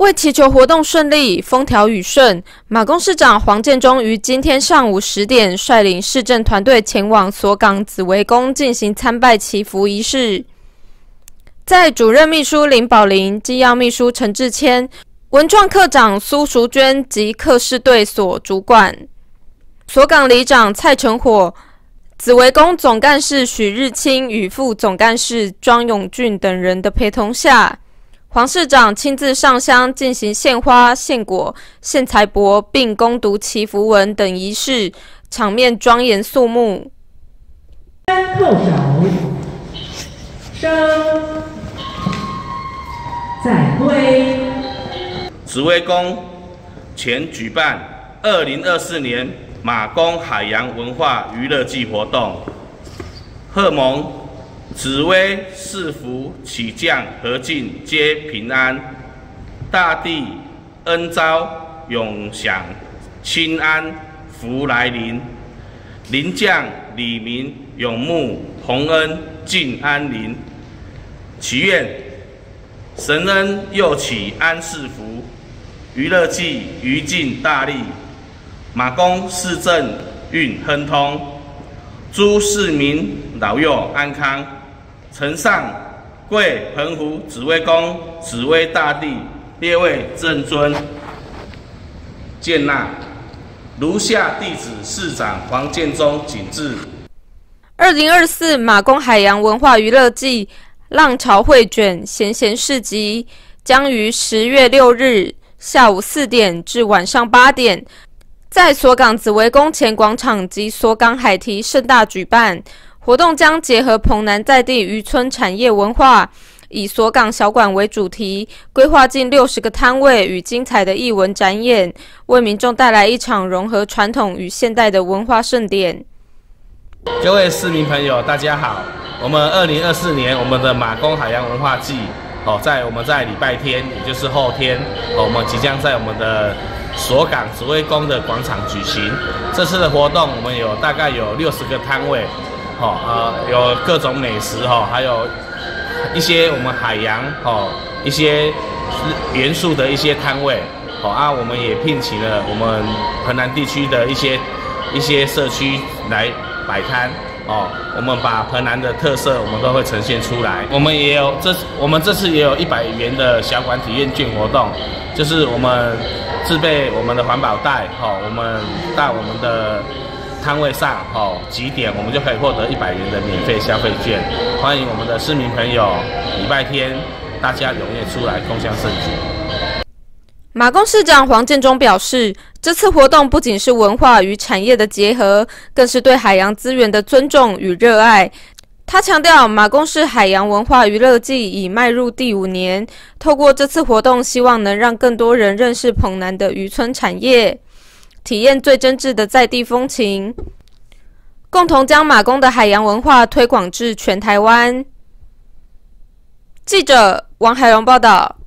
为祈求活动顺利、风调雨顺，马公市长黄建中于今天上午十点率领市政团队前往所港紫微宫进行参拜祈福仪式。在主任秘书林宝玲、机要秘书陈志谦、文创科长苏淑娟及客事队所主管、所港里长蔡成火、紫微宫总干事许日清与副总干事庄永俊等人的陪同下。黄市长亲自上香进行献花、献果、献财帛，并攻读祈福文等仪式，场面庄严肃穆。三叩首，升，再归。紫薇宫前举办二零二四年马公海洋文化娱乐季活动，贺蒙。紫薇四福起降和尽皆平安，大地恩昭永享亲安福来临，临将李明永沐洪恩尽安临，祈愿神恩又起安世福，娱乐季余尽大利，马公市政运亨通，诸市民老幼安康。呈上跪澎湖紫微宫紫微大帝列位正尊见纳，如下弟子市长黄建中谨致。二零二四马公海洋文化娱乐季浪潮汇卷闲闲市集将于十月六日下午四点至晚上八点，在锁港紫微宫前广场及锁港海堤盛大举办。活动将结合澎南在地渔村产业文化，以锁港小馆为主题，规划近六十个摊位与精彩的艺文展演，为民众带来一场融合传统与现代的文化盛典。各位市民朋友，大家好！我们二零二四年我们的马公海洋文化季，哦，在我们在礼拜天，也就是后天，哦，我们即将在我们的锁港紫薇宫的广场举行。这次的活动，我们有大概有六十个摊位。哦，呃，有各种美食哈，还有一些我们海洋哦，一些元素的一些摊位，哦啊，我们也聘请了我们河南地区的一些一些社区来摆摊，哦，我们把河南的特色我们都会呈现出来。我们也有这我们这次也有一百元的小馆体验券活动，就是我们自备我们的环保袋，哦，我们带我们的。摊位上哦，几点我们就可以获得一百元的免费消费券？欢迎我们的市民朋友，礼拜天大家踊跃出来共享盛举。马公市长黄建中表示，这次活动不仅是文化与产业的结合，更是对海洋资源的尊重与热爱。他强调，马公市海洋文化娱乐季已迈入第五年，透过这次活动，希望能让更多人认识澎南的渔村产业。体验最真挚的在地风情，共同将马公的海洋文化推广至全台湾。记者王海荣报道。